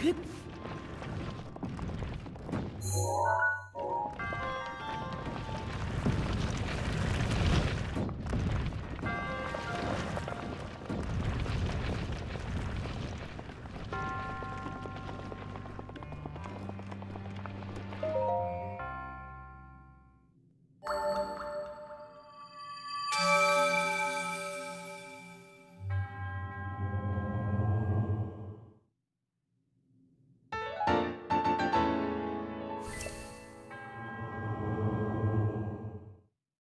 くっ？